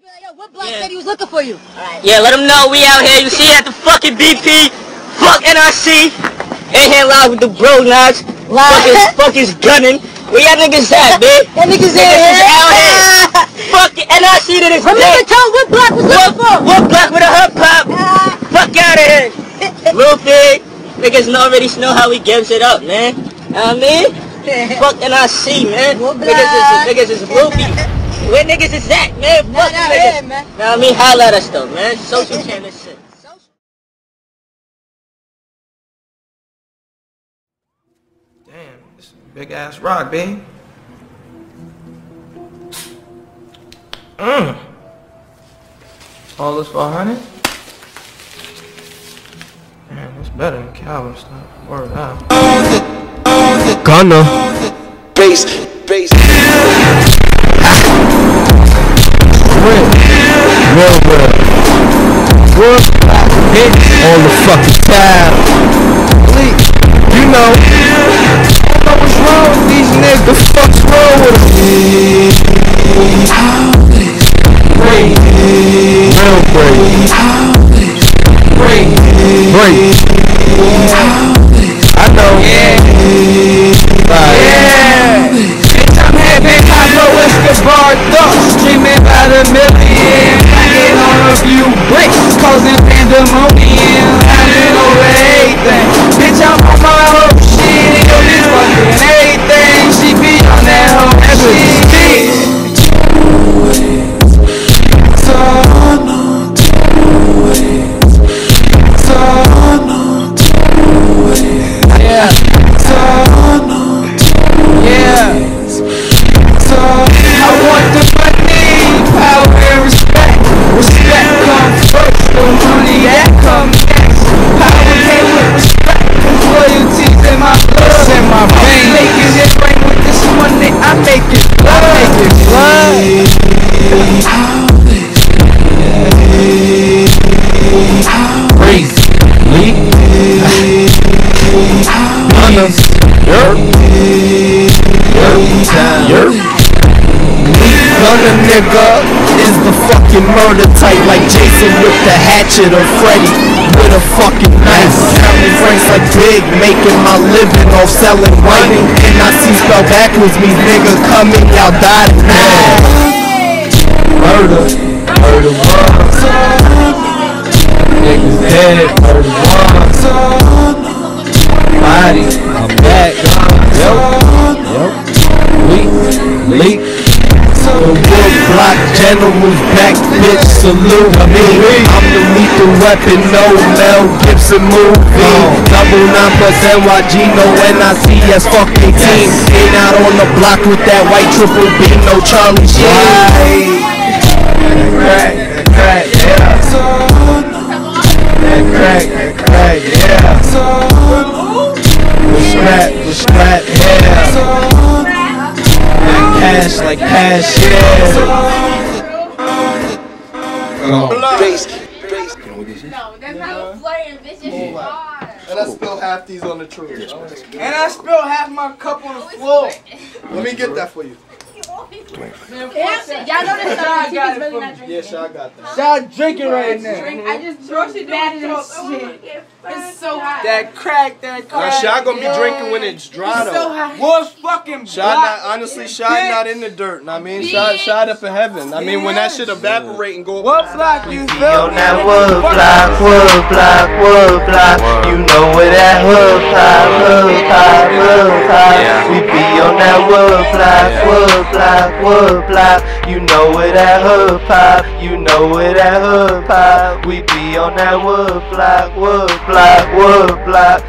What block said he was looking for you? Yeah, let them know we out here. You see at the fucking BP. Fuck NRC. In here live with the bro knots. Live. Fuck is gunning. Where y'all niggas at, man? That niggas in Niggas is out here. Fuck it. NRC to this Remember, day. tell what block was What, looking for. what block with a hood pop? Ah. Fuck out of here. Luffy. Niggas know already know how we gives it up, man. Know what I mean? Fuck NRC, man. Niggas is, niggas is Luffy. Where niggas is at, man? Not Fuck out niggas. here, man. Know what I mean? Holla at us though, man. Social channel shit. Damn, this is big ass rock, babe. Mmm. All this for a hundred? Man, that's better than Calvin stuff. Word up. Gunna. bass, bass. Real, real, real. Good hit all the fucking time. Please, you know, don't know what's wrong with these niggas. The fuck's wrong with them? Crazy, real crazy. Crazy, I a million. On a few bricks, causing pandemonium. Over everything. Bitch, I'm on my whole shit. Fucking. She be on that whole shit. Yeah. Yerp. Yerp. Gunna nigga is the fucking murder type like Jason with the hatchet or Freddy with a fucking knife. Counting francs like big, making my living off selling wine. And I see spell backwards means nigga coming, y'all die tonight. Murder, murder one. General's back, bitch, salute me. I'm the lethal weapon, no Mel Gibson movie. Double nine plus NYG, no NICS, fuck 18. Ain't out on the block with that white triple B, no Charlie Sheen. Crack, crack, yeah. Crack, crack, yeah. Respect, respect, yeah. Cash like cash, yeah. Bass, bass. No, that's not flirting, bitch. It's hard. And I spilled half these on the tree. And I spilled half my cup on the oh, floor. Let me get that for you. Y'all know this song. TV's really not drinking. Yeah, sure, got that. Y'all drinking right now. I just drunk it bad as shit. It's so hot. That crack, that Now, crack. Gonna be drinking when it's dry so though. hot. Was fucking Shy not, honestly, Shy not in the dirt. I mean, Shy, Shy up in heaven. I mean, when that shit evaporate and go. What block you feel? on that wood block, wood block, wood block. You know where that hood pop, hood pop, hood pop. We be on that wood block, wood block, wood block. You know where that hood pop, you know where that hood pop. We be on that wood block, wood block, wood block.